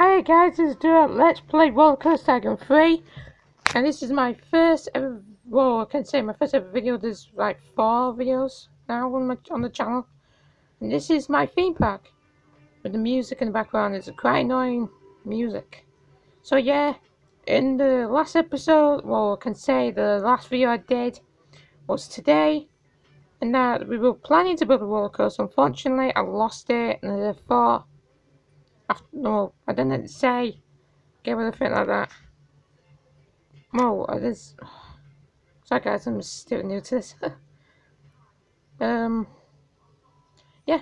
Hi guys, this is Durant. Let's play Roller Coaster Tycoon 3. And this is my first ever, well, I can say my first ever video. There's like four videos now on, my, on the channel. And this is my theme park. With the music in the background, it's a quite annoying music. So yeah, in the last episode, well, I can say the last video I did was today. And that we were planning to build a roller coaster. Unfortunately, I lost it and thought no, I didn't say get rid of it like that. No, I just. Sorry guys, I'm still new to this. um, yeah,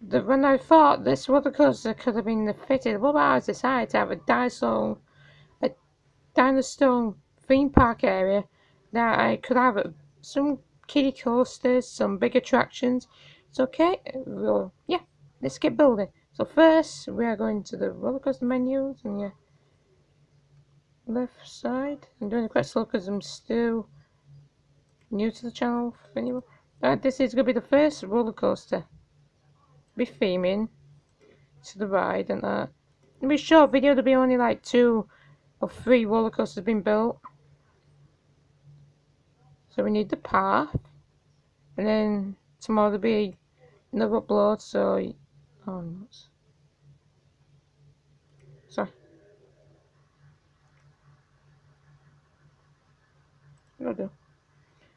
the, when I thought this roller coaster could have been fitted, what about I decided to have a dinosaur, a dinosaur theme park area that I could have some kiddie coasters, some big attractions. It's okay. Well, yeah, let's get building. So first, we are going to the roller coaster menus on your left side. I'm doing it quite slow because I'm still new to the channel. Uh, this is going to be the first roller coaster. Be theming to the ride and that. It'll be a short video. There'll be only like two or three roller coasters being built. So we need the path, and then tomorrow there'll be another upload. So Oh, What do?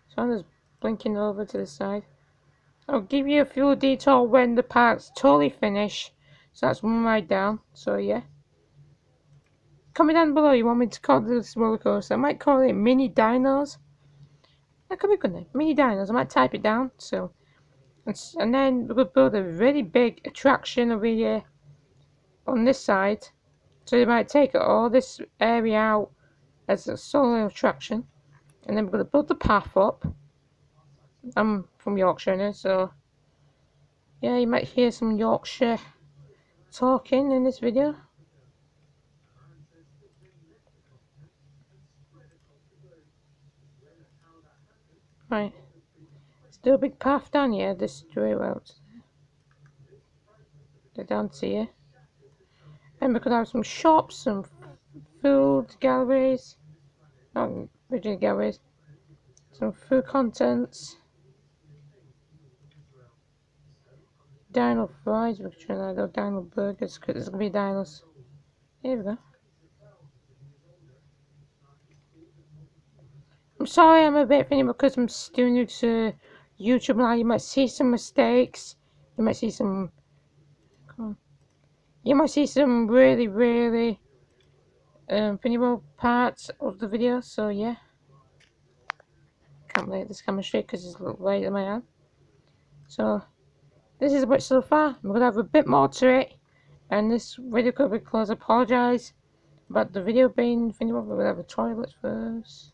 So I'm just blinking over to the side. I'll give you a full detail when the park's totally finished. So that's one right down. So yeah. Comment down below you want me to call this roller coaster. I might call it Mini Dinos. That could be good name. Mini Dinos. I might type it down. So and then we'll build a really big attraction over here on this side. So they might take all this area out as a solo attraction. And then we're going to build the path up. I'm from Yorkshire now, so yeah, you might hear some Yorkshire talking in this video. Right. Still a big path down here, this route. Go down to here. And we could have some shops, some food galleries. Not really galleries. Some food contents. Dino fries, we're trying to dino burgers because there's gonna be dinos. Here we go. I'm sorry I'm a bit funny because I'm still new to YouTube now, you might see some mistakes. You might see some. You might see some really, really um, parts of the video. So yeah, can't lay this camera straight because it's a little light in my hand. So this is a bit so far. We're gonna have a bit more to it, and this video could be close. I apologize about the video being funny. We're gonna have a toilet first.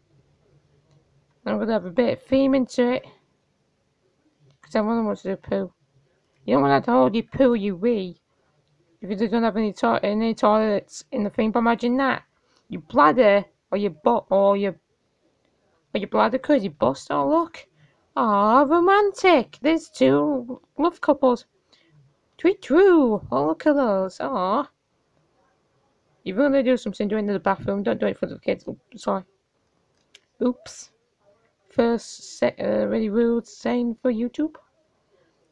And we're gonna have a bit of theme into it. Because everyone wants to do poo. You don't want to hold your poo, you wee. If you don't have any, to any toilets in the thing, but imagine that. Your bladder, or your butt, or your, or your bladder could you bust. Oh, look. Ah, romantic. There's two love couples. Tweet true. Oh, look at those. Ah. You're to do something, do the bathroom. Don't do it for the kids. Sorry. Oops first set, uh, really rude saying for YouTube.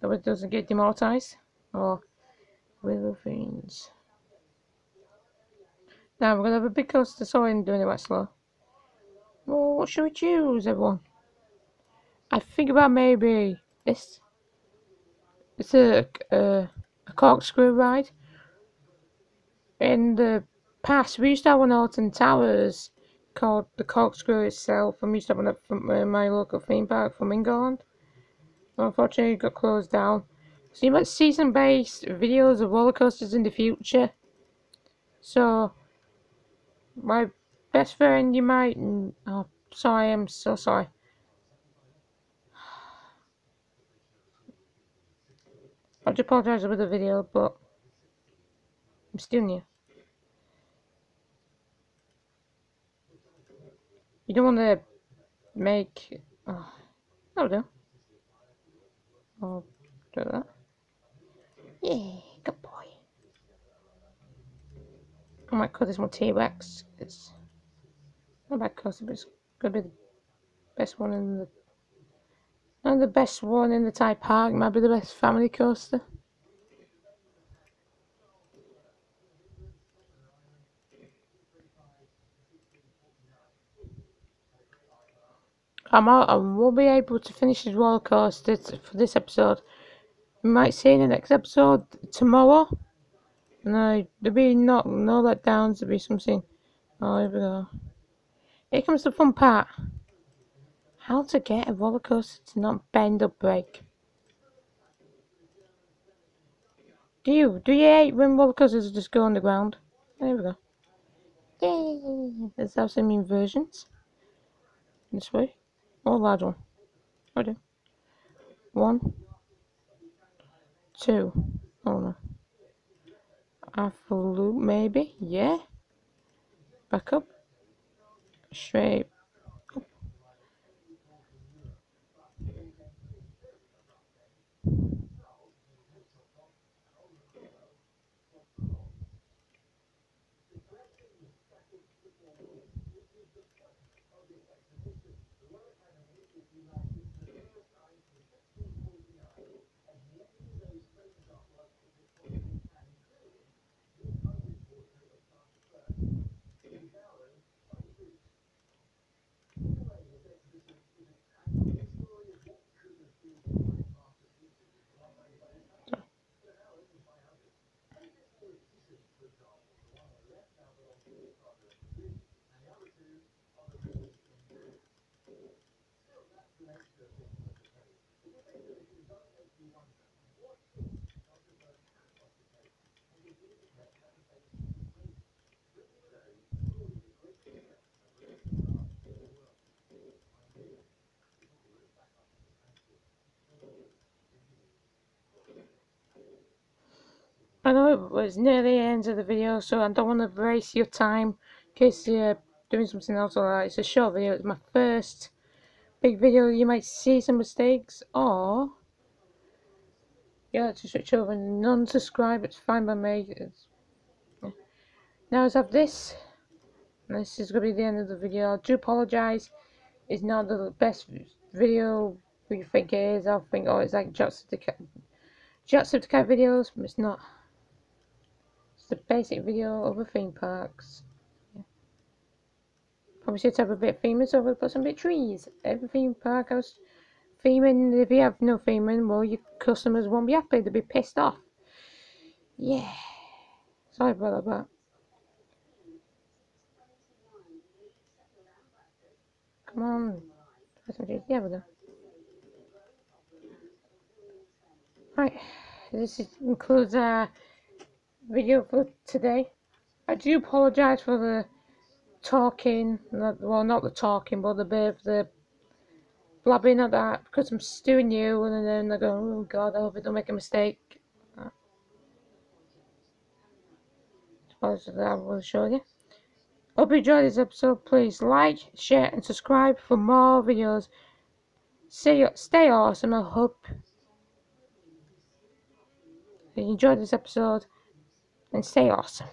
That it doesn't get demonetized. Or things. Now we're gonna have a big coaster. I'm doing it quite slow. Well, what should we choose, everyone? I think about maybe this. It's a, a, a corkscrew ride. In the past, we used to have one at Alton Towers called the Corkscrew itself. I'm used to it from uh, my local theme park from England. Unfortunately, it got closed down. So you might see some based videos of roller coasters in the future. So, my best friend, you might. Oh, sorry, I'm so sorry. I do apologise for the video, but I'm still new. You don't want to make... Oh, that'll do. I'll do that. Might call this one T-Rex. It's not bad coaster, but it's gonna be the best one in the not the best one in the Thai park, might be the best family coaster. I'm out, I won't be able to finish the roller coaster for this episode. You might see in the next episode tomorrow. No, there'll be not no letdowns, there'll be something. Oh, here we go. Here comes the fun part. How to get a roller coaster to not bend or break. Do you? Do you hate when roller coasters just go on the ground? There we go. Yay! Let's have some inversions. This way. Oh, large one. I. One. Two. Oh no. A loop maybe? Yeah. Back up. Straight I know it was near the end of the video, so I don't want to waste your time in case you're doing something else or that. It's a short video. It's my first big video. You might see some mistakes or like to switch over and non-subscribe. It's fine by me. It's, yeah. Now I have this. This is to be the end of the video. I do apologise. It's not the best video we think it is. I think, oh, it's like Jacksepticeye videos, but it's not it's the basic video of a theme parks. Should have a bit so we'll put some bit trees. Every theme theming. If you have no theming, well, your customers won't be happy. They'll be pissed off. Yeah. Sorry about that. But... Come on. Yeah, we go. Right. This is, includes uh, video for today. I do apologise for the talking, well not the talking but the bit of the blabbing at that because I'm still new and then I go, oh god, I hope I don't make a mistake. Apologies that, I will show you. Hope you enjoyed this episode. Please like, share and subscribe for more videos. Stay, stay awesome. I hope you enjoyed this episode and stay awesome.